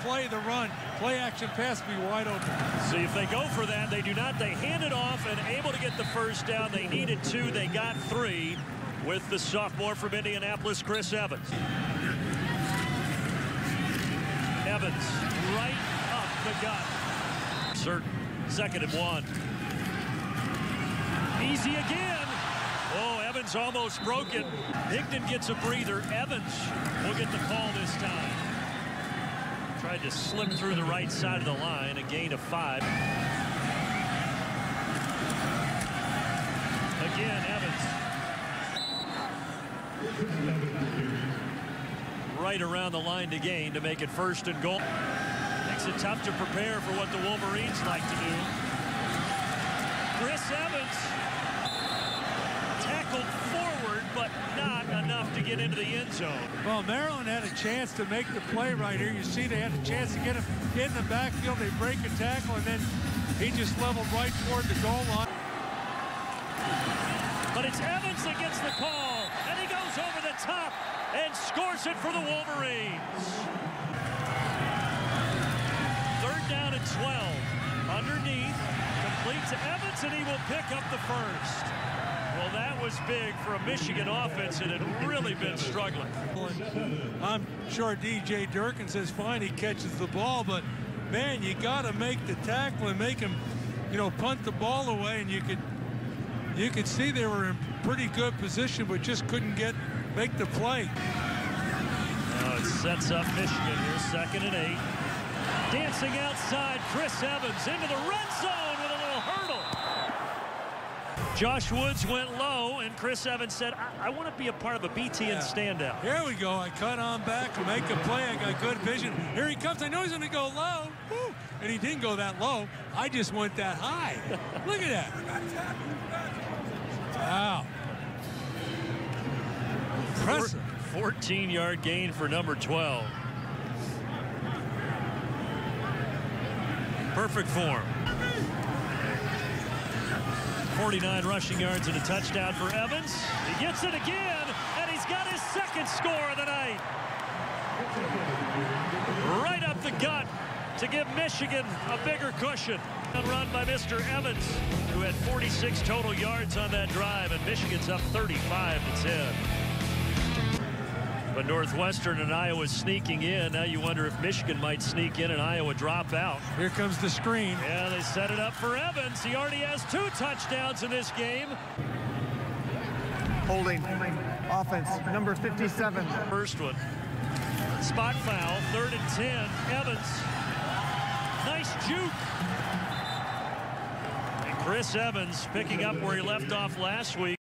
play the run. Play action pass be wide open. See if they go for that. They do not. They hand it off and able to get the first down. They needed two. They got three with the sophomore from Indianapolis, Chris Evans. Evans right up the gut. Certain. Second and one. Easy again. Oh, Evans almost broke it. Higdon gets a breather. Evans will get the call this time. Tried to slip through the right side of the line. A gain of five. Again, Evans. Right around the line to gain to make it first and goal. Makes it tough to prepare for what the Wolverines like to do. Chris Evans tackled forward, but not enough to get into the end zone. Well, Maryland had a chance to make the play right here. You see they had a chance to get him in the backfield. They break a tackle, and then he just leveled right toward the goal line. But it's Evans that gets the call, and he goes over the top and scores it for the Wolverines. Third down and 12. Underneath, complete to Evans, and he will pick up the first. Was big for a Michigan offense that had really been struggling. I'm sure DJ Durkin says fine, he catches the ball, but man, you got to make the tackle and make him, you know, punt the ball away, and you could, you could see they were in pretty good position, but just couldn't get make the play. Now it sets up Michigan here, second and eight. Dancing outside, Chris Evans into the red zone with a little hurdle. Josh Woods went low, and Chris Evans said, I, I want to be a part of a BTN Yeah. standout. Here we go. I cut on back make a play. I got good vision. Here he comes. I know he's going to go low. Woo. And he didn't go that low. I just went that high. Look at that. Wow. Impressive. 14-yard gain for number 12. Perfect form. 49 rushing yards and a touchdown for Evans. He gets it again, and he's got his second score of the night. Right up the gut to give Michigan a bigger cushion. And run by Mr. Evans, who had 46 total yards on that drive, and Michigan's up 35 to 10. But Northwestern and Iowa sneaking in. Now you wonder if Michigan might sneak in and Iowa drop out. Here comes the screen. Yeah, they set it up for Evans. He already has two touchdowns in this game. Holding offense, number 57. First one. Spot foul, third and 10. Evans. Nice juke. And Chris Evans picking up where he left off last week.